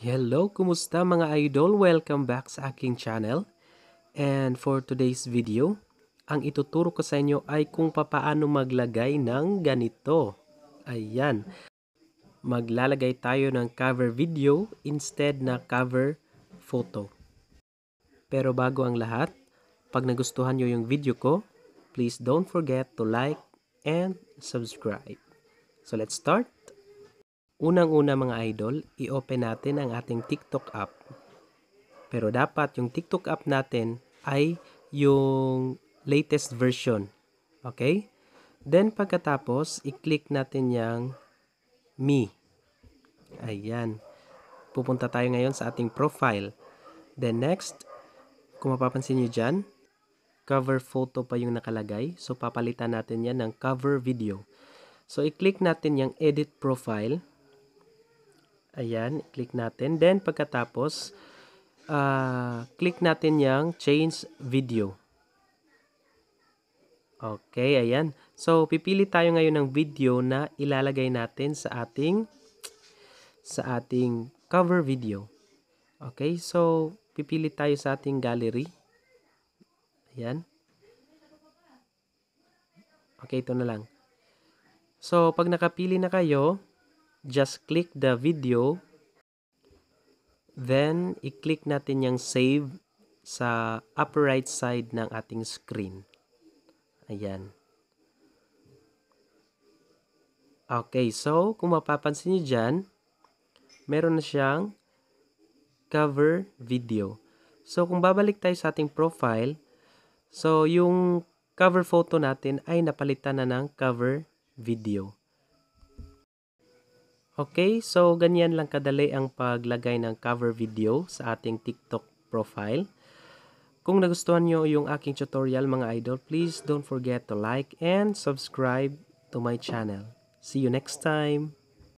Hello, kumusta mga idol? Welcome back sa aking channel. And for today's video, ang ituturo ko sa inyo ay kung papaano maglagay ng ganito. Ayan. Maglalagay tayo ng cover video instead na cover photo. Pero bago ang lahat, pag nagustuhan nyo yung video ko, please don't forget to like and subscribe. So let's start. Unang-una mga idol, i-open natin ang ating TikTok app. Pero dapat yung TikTok app natin ay yung latest version. Okay? Then pagkatapos, i-click natin yung Me. Ayan. Pupunta tayo ngayon sa ating profile. Then next, kung mapapansin nyo dyan, cover photo pa yung nakalagay. So papalitan natin yan ng cover video. So i-click natin yung edit profile. Ayan, click natin. Then, pagkatapos, uh, click natin yung change video. Okay, ayan. So, pipili tayo ngayon ng video na ilalagay natin sa ating sa ating cover video. Okay, so, pipili tayo sa ating gallery. Ayan. Okay, ito na lang. So, pag nakapili na kayo, just click the video. Then i-click natin yung save sa upper right side ng ating screen. Ayan. Okay so kung mapapansin nyo dyan meron na siyang cover video. So kung babalik tayo sa ating profile so yung cover photo natin ay napalitan na ng cover video Okay, so ganyan lang kadali ang paglagay ng cover video sa ating TikTok profile. Kung nagustuhan nyo yung aking tutorial mga idol, please don't forget to like and subscribe to my channel. See you next time!